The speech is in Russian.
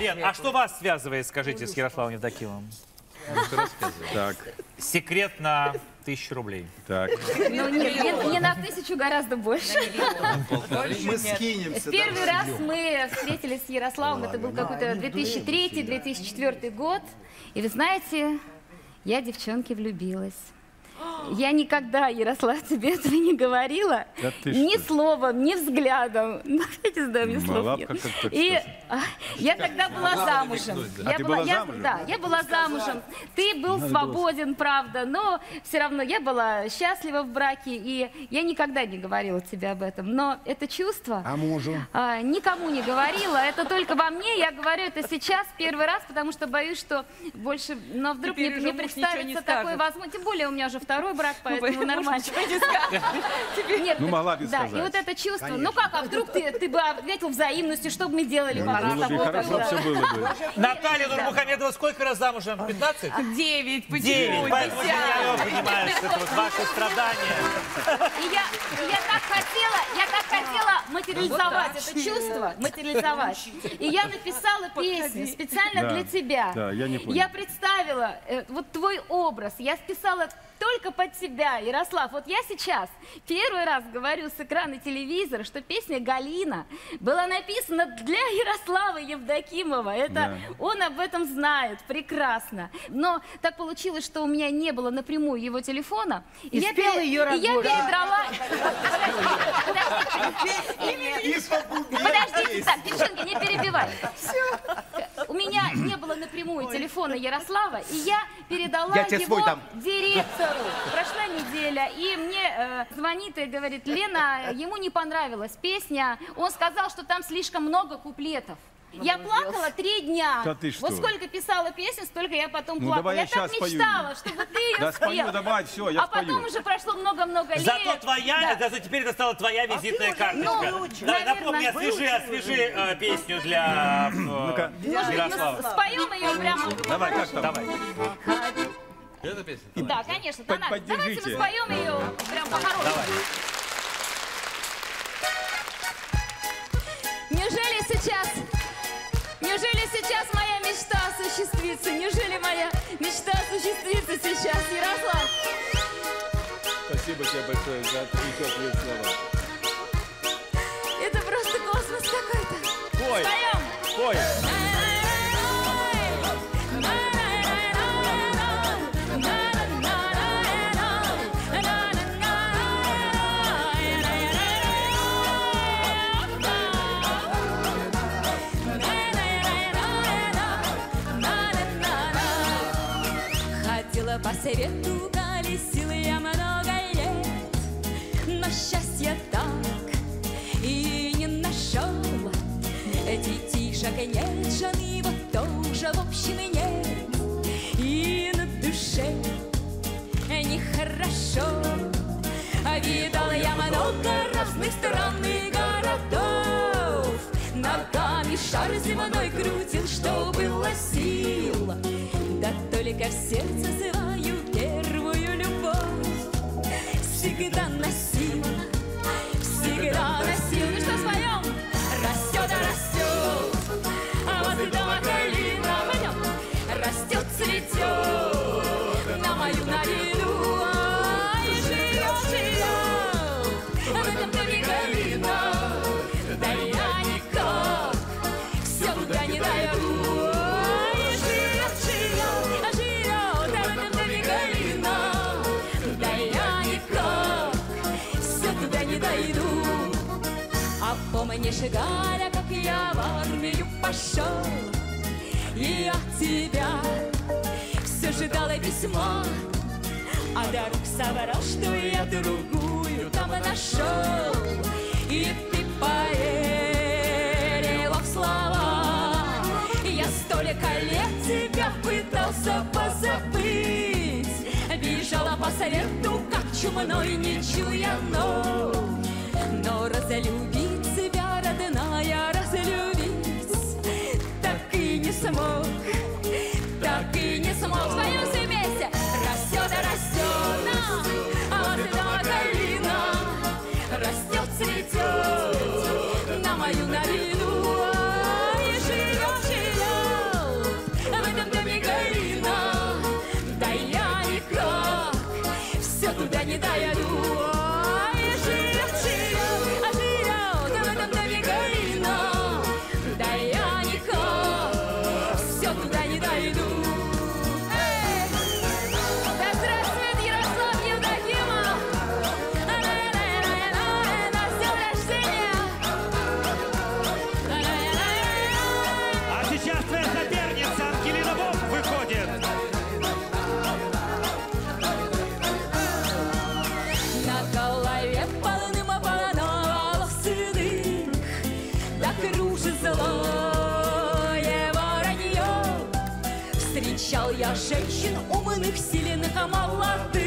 Лен, а что вас связывает, скажите, с Ярославом Евдокимовым? Так, Секрет на тысячу рублей. так. Ну нет, не, не на тысячу, гораздо больше. Мы скинемся. Первый раз мы встретились с Ярославом, это был какой-то 2003-2004 год. И вы знаете, я девчонке влюбилась. Я никогда, Ярослав, тебе этого не говорила. Да ты ни что? словом, ни взглядом. Ну, я не знаю, мне слов Могла нет. И а, я тогда была замужем. А Я ты была, я- замужем? Да, я была замужем. Ты был свободен, правда, но все равно я была счастлива в браке, и я никогда не говорила тебе об этом. Но это чувство... А мужу? А, никому не говорила, это только во мне. Я говорю это сейчас первый раз, потому что боюсь, что больше, но вдруг Теперь мне, мне представится такой возможность. Тем более у меня уже второй брак, поэтому нормально. ничего не скажет. Нет, Ну, могла бы да, сказать. и вот это чувство. Ну как, а вдруг ты, ты бы ответил взаимностью, что бы мы делали хорошо Да. все было бы. Наталья Нурмухамедова сколько раз замужем? 15? Девять, почему? Девять. Поэтому Десять. я понимаю, что это вот ваши страдания. И я, я так хотела, я так хотела материализовать это чувство, материализовать. И я написала песню специально для тебя. да, я не понял. Я представила э, вот твой образ, я списала только под тебя, Ярослав. Вот я сейчас первый раз говорю с экрана телевизора, что песня «Галина» была написана для Ярослава Евдокимова. Это Да. он об этом знает прекрасно. Но так получилось, что у меня не было напрямую его телефона. И, я, спела пере- её и я разбор. передрала... Подождите, так, девчонки, не перебивай. У меня не было напрямую телефона Ярослава, и я передала Я его свой дам. директору. Прошла неделя, и мне э, звонит и говорит, Лена, ему не понравилась песня, он сказал, что там слишком много куплетов. Я плакала три дня. Да ты что? Вот сколько писала песен, столько я потом Ну, плакала. давай я я так спою. мечтала, чтобы ты ее Да спою, спел. давай, все, я а потом спою. уже прошло много-много лет. Зато твоя, Да. зато теперь это стала твоя визитная карточка. Ну, Давай, наверное, напомни, освежи, освежи э, песню для э, Ярослава. споем ее прямо? Давай, как там? Давай. Это песня? Да, конечно. Она- Давайте поддержите. мы споем ее прям по-хорошему. Большое за такие теплые слова. Это просто космос какой-то. Пой, Споем! пой. Ходила по свету, Детишек нет, его тоже, в общем, и и на душе нехорошо. Видала я много разных стран и городов, Ногами шар земной крутил, что было сил. Дойду. А помнишь, Галя, как я в армию пошел, И от тебя все ждала письма, А друг соврал, что я другую там нашел, И ты поверила в слова. Я столько лет тебя пытался позабыть, Бежала по свету, как чумной, не чуя ног. Разлюбить себя, родная, разлюбить. Так и не смог, женщин умных, сильных, а молодых,